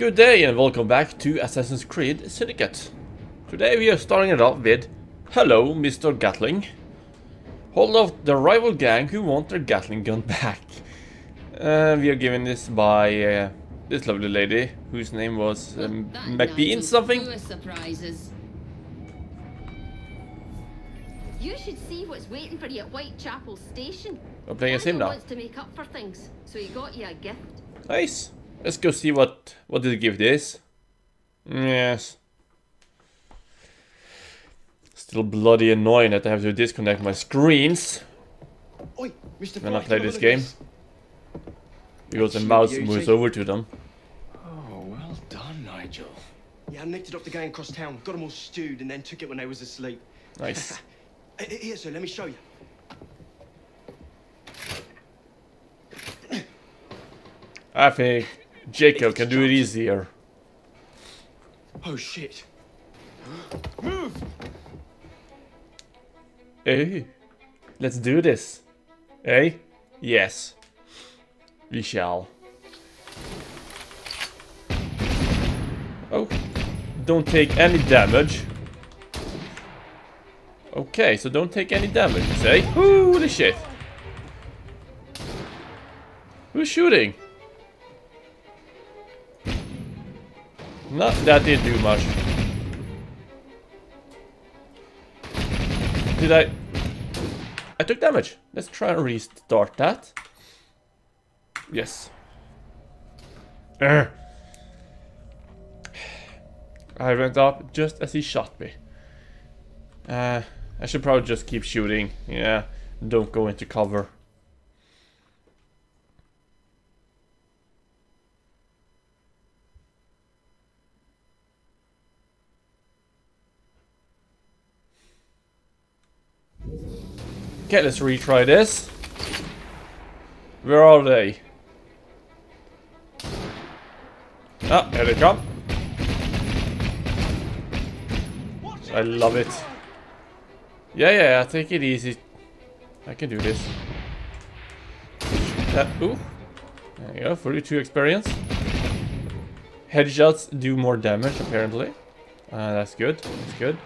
Good day and welcome back to Assassin's Creed Syndicate. Today we are starting it off with Hello, Mr. Gatling. Hold off the rival gang who want their Gatling gun back. Uh, we are given this by uh, this lovely lady whose name was um, McBean something. surprises. You should see what's waiting for you at Whitechapel Station. I'm playing as him Daniel now. wants to make up for things, so he got you a gift. Nice. Let's go see what what did the gift is. Yes. Still bloody annoying that I have to disconnect my screens Oi, Mr. when I play this game. Because the mouse moves over to them. Oh, well done, Nigel. Yeah, I nicked it off the gang across town, got them all stewed, and then took it when they was asleep. Nice. Here, sir, let me show you. I think Jacob can do it easier. Oh, shit. Move. Hey, let's do this. Hey? Yes. We shall. Oh, don't take any damage. Okay, so don't take any damage, you say? Holy shit. Who's shooting? No, that didn't do much. Did I... I took damage. Let's try and restart that. Yes. I went up just as he shot me. Uh, I should probably just keep shooting. Yeah, don't go into cover. Okay, let's retry this. Where are they? Ah, here they come. I love it. Yeah, yeah, take it easy. I can do this. Uh, ooh. There you go, 42 experience. Headshots do more damage, apparently. Uh, that's good, that's good.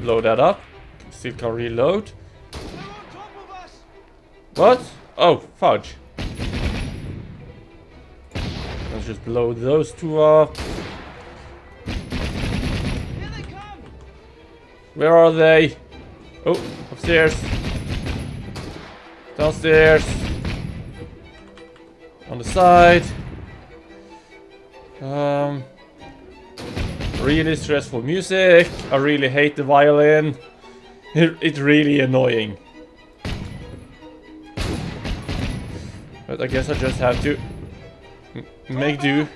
Blow that up. Still can reload. What? Oh, fudge. Let's just blow those two up. Where are they? Oh, upstairs. Downstairs. On the side. Um, really stressful music. I really hate the violin. It, it's really annoying. But I guess I just have to make do.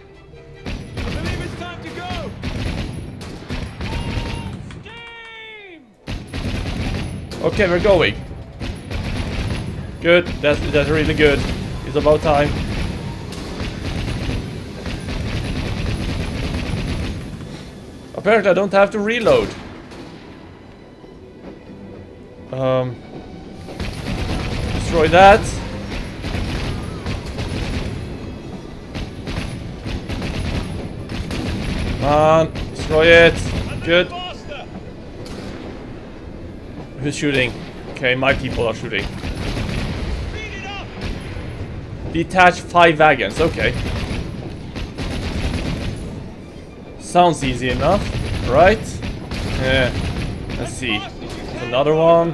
Okay, we're going. Good. That's that's really good. It's about time. Apparently, I don't have to reload. Um, destroy that. Come on, destroy it. Good. Who's shooting? Okay, my people are shooting. Detach five wagons, okay. Sounds easy enough, right? Yeah. Let's see. Another one.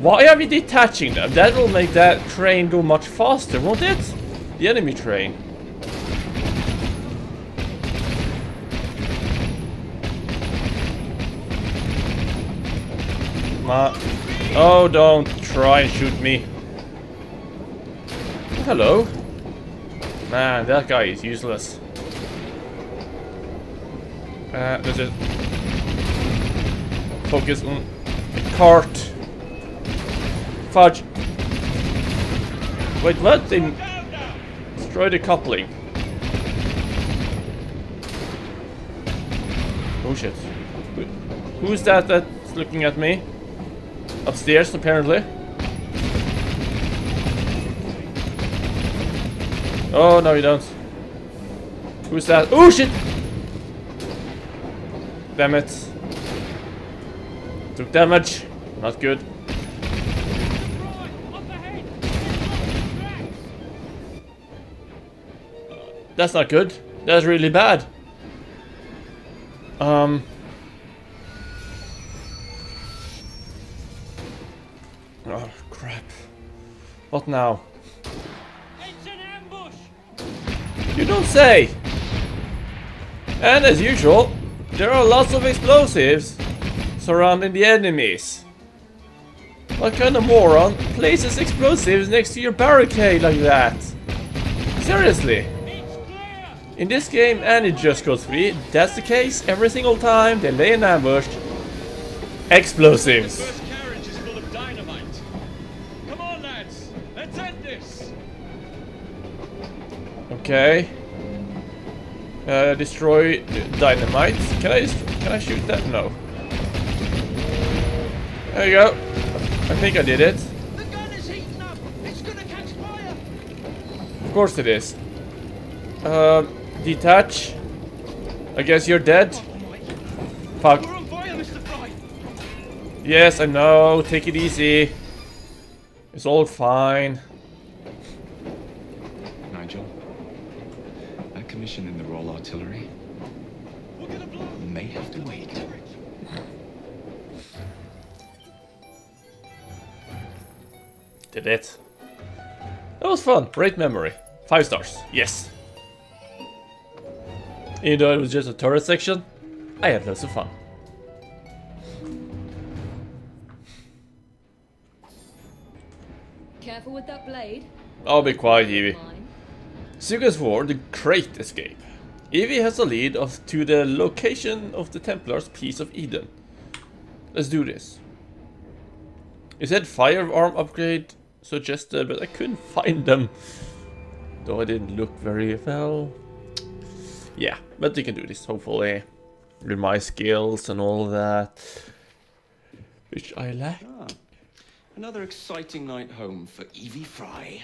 Why are we detaching them? That will make that train go much faster, won't it? The enemy train. Ma oh, don't try and shoot me. Hello. Man, that guy is useless. Uh, let's just focus on the cart. Fudge. Wait, what? They destroyed the coupling. Oh shit. Who's that that's looking at me? Upstairs, apparently. Oh, no you don't. Who's that? Oh shit! Damn it. Took damage. Not good. That's not good. That's really bad. Um. Oh, crap. What now? It's an ambush. You don't say! And as usual, there are lots of explosives surrounding the enemies. What kind of moron places explosives next to your barricade like that? Seriously? In this game and in Just Cause 3, that's the case every single time they lay an ambush. Explosives. First carriage is full of dynamite. Come on, lads. Let's end this. Okay. Uh, destroy dynamite. Can I can I shoot that? No. There you go. I think I did it. The gun is heating up! It's gonna catch fire! Of course it is. Um, detach. I guess you're dead. Fuck. Fire, Yes, I know. Take it easy. It's all fine. Nigel, that commission in the Royal Artillery We're gonna blow! May have to wait. Did it. That was fun. Great memory. Five stars. Yes. Even though it was just a turret section, I had lots of fun. Careful with that blade. I'll be quiet, Evie. Mine. Sequence 4, the Great Escape. Evie has a lead of to the location of the Templars' Piece of Eden. Let's do this. You said firearm upgrade suggested, but I couldn't find them. Though I didn't look very well. Yeah, but we can do this, hopefully. With my skills and all that. Which I lack. Ah, another exciting night home for Evie Frye.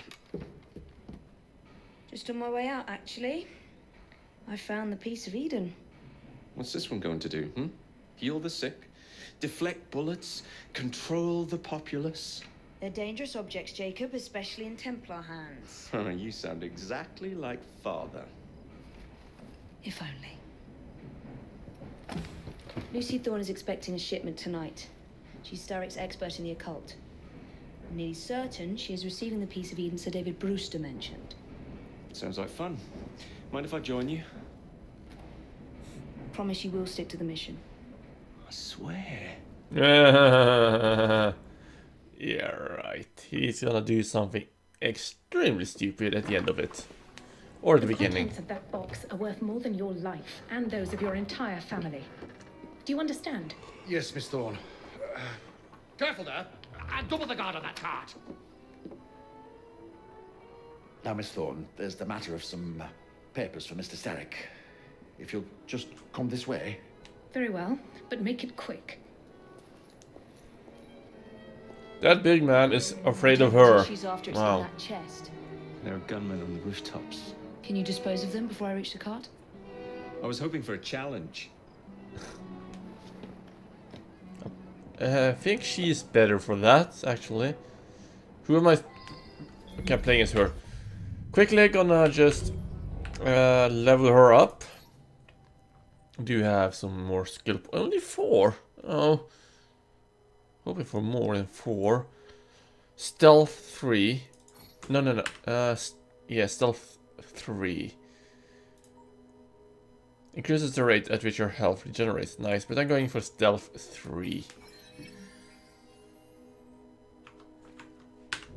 Just on my way out, actually. I found the piece of Eden. What's this one going to do, hmm? Heal the sick, deflect bullets, control the populace? They're dangerous objects, Jacob, especially in Templar hands. you sound exactly like father. If only. Lucy Thorne is expecting a shipment tonight. She's Starrick's expert in the occult. I'm nearly certain she is receiving the piece of Eden Sir David Brewster mentioned. Sounds like fun. Mind if I join you? Promise you will stick to the mission. I swear. yeah, right. He's gonna do something extremely stupid at the end of it. Or at the, The beginning. contents of that box are worth more than your life and those of your entire family. Do you understand? Yes, Miss Thorne. Uh, careful there. And double the guard on that cart. Now, Miss Thorne, there's the matter of some uh, papers for Mr. Starrick. If you'll just come this way. Very well, but make it quick. That big man is afraid of her. She's after it's Wow. that chest. There are gunmen on the rooftops. Can you dispose of them before I reach the cart? I was hoping for a challenge. Uh, I think she's better for that, actually. Who am I? Okay, I'm playing as her. Quickly gonna just uh, level her up. Do you have some more skill? Only four. Oh, hoping for more than four. Stealth three. No, no, no. Uh, s- yeah, stealth three. Increases the rate at which your health regenerates. Nice, but I'm going for stealth three.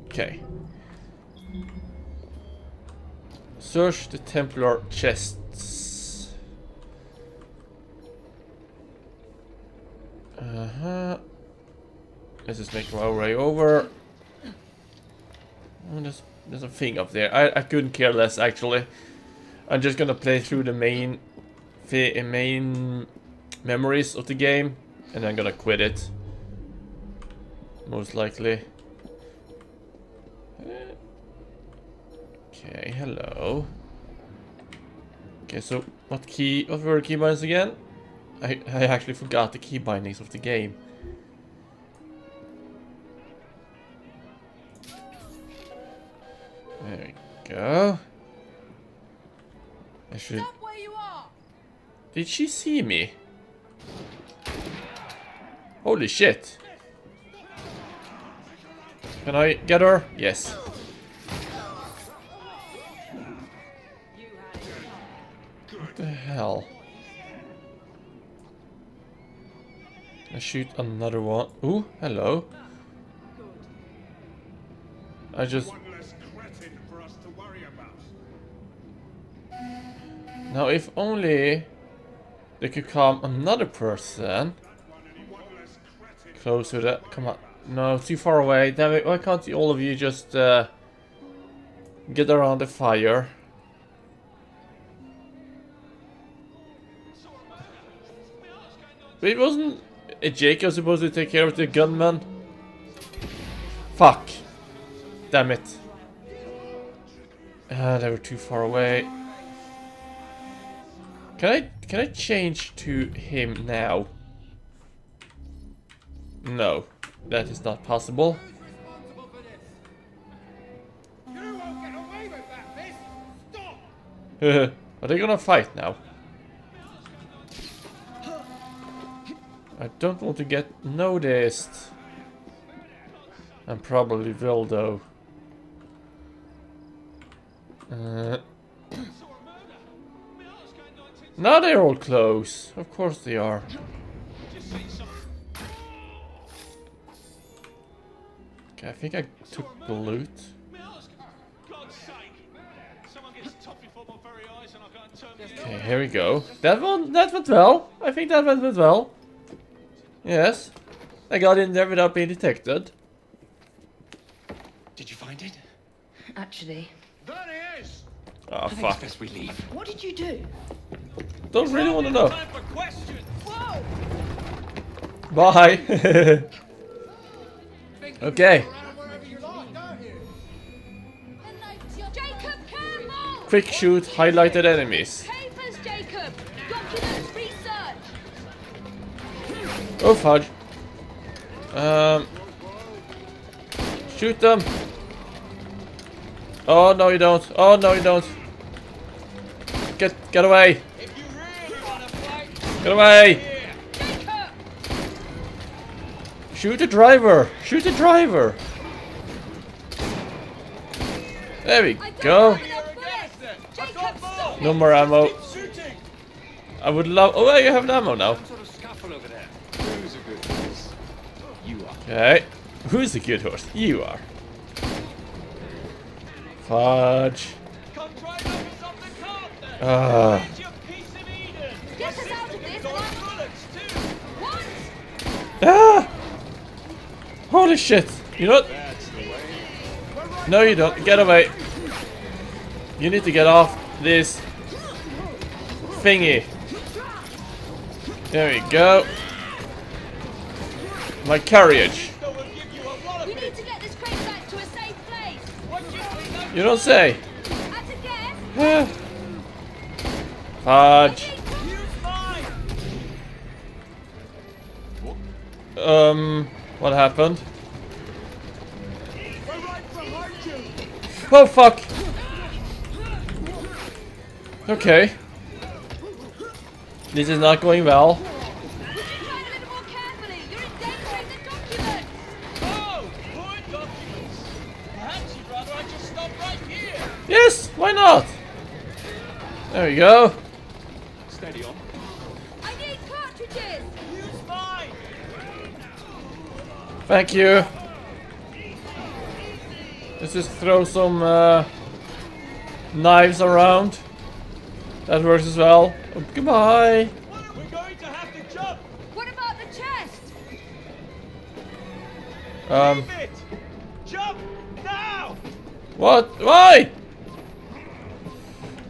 Okay. Search the Templar chests. Uh-huh. Let's just make our way over. Oh, there's, there's a thing up there. I, I couldn't care less, actually. I'm just gonna play through the main, the main memories of the game, and I'm gonna quit it. Most likely. Okay, hello. Okay, so what key, what were key bindings again? I, I actually forgot the key bindings of the game. There we go. I should... Did she see me? Holy shit. Can I get her? Yes. Shoot another one. Ooh, hello. I just... Now, if only there could come another person close to... that. Come on. No, too far away. Damn it, why can't all of you just uh, get around the fire? It wasn't Jacob supposed to take care of the gunman? Fuck. Damn it. Ah, they were too far away. Can I can I change to him now? No, that is not possible. Are they gonna fight now? I don't want to get noticed. And probably will though. Uh, now they're all close. Of course they are. Okay, I think I took the loot. Okay, here we go. That one, that went well. I think that went well. Yes. I got in there without being detected. Did you find it? Actually, There he is! Oh, I ah, fuck. it's best we leave. what did you do? Don't really want to know. Time for questions! Whoa! Bye. okay. Quick shoot highlighted enemies. Oh fudge. Um. Shoot them. Oh no you don't. Oh no you don't. Get get away. If you really want to fight, Get away. Shoot the driver. Shoot the driver. There we go. have enough bullets! I've Jacob, got more! stop! No more ammo. I would love. Oh, yeah, you have ammo now. Some sort of scuffle over there. Who's a good horse? Okay. Who's the good horse? You are. Fudge. Ah. Ah! Holy shit! You know what? No, you don't. Get away. You need to get off this thingy. There we go. My carriage. That will give you a We walloping! need to get this crate back to a safe place! What do you think? You don't say. At a guess? Fudge. Um, what happened? We're right behind you! Oh fuck! Okay. This is not going well. There we go. Steady on. I need cartridges! Use mine! Thank you. Let's just throw some uh, knives around. That works as well. Oh, goodbye. We're going to have to jump! What about the chest? Um, Leave it! Jump! Now! what? Why?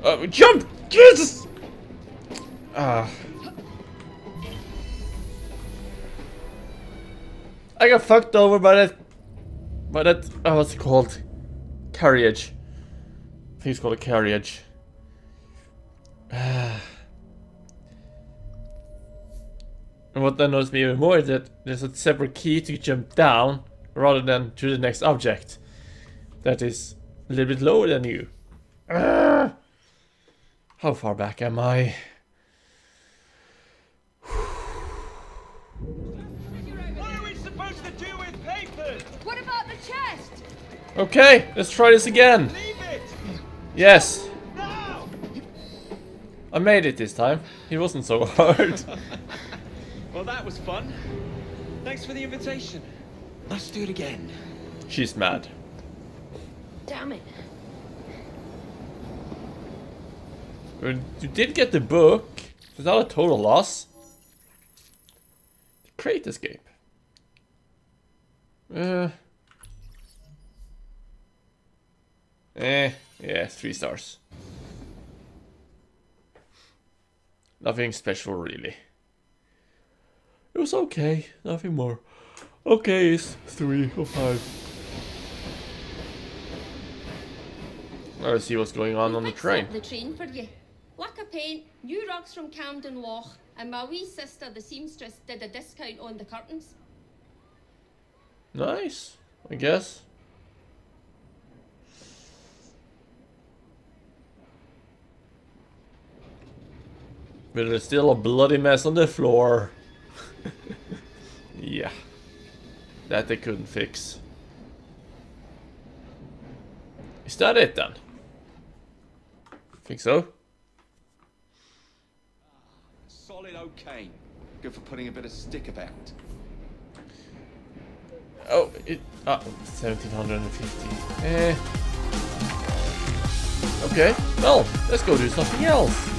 Uh, jump! Jesus! Ah. I got fucked over by that. By that. Oh, what's it called? Carriage. I think it's called a carriage. and what annoys me even more is that there's a separate key to jump down rather than to the next object that is a little bit lower than you. Ah! How far back am I? What are we supposed to do with papers? What about the chest? Okay, let's try this again. Leave it! Yes, Now! I made it this time. It wasn't so hard. Well, that was fun. Thanks for the invitation. Let's do it again. She's mad. Damn it. Uh, You did get the book. It's not a total loss. Crate escape. Uh. Eh, yeah, three stars. Nothing special, really. It was okay, nothing more. Okay, it's three or five. Let's see what's going on on the train. the train for you. Paint, new rugs from Camden Lock, and my wee sister, the seamstress, did a discount on the curtains. Nice, I guess. But there's still a bloody mess on the floor. yeah. That they couldn't fix. Is that it then? Think so? Good for putting a bit of stick about. Oh, it. Uh, 1750. Eh. Okay, well, let's go do something else.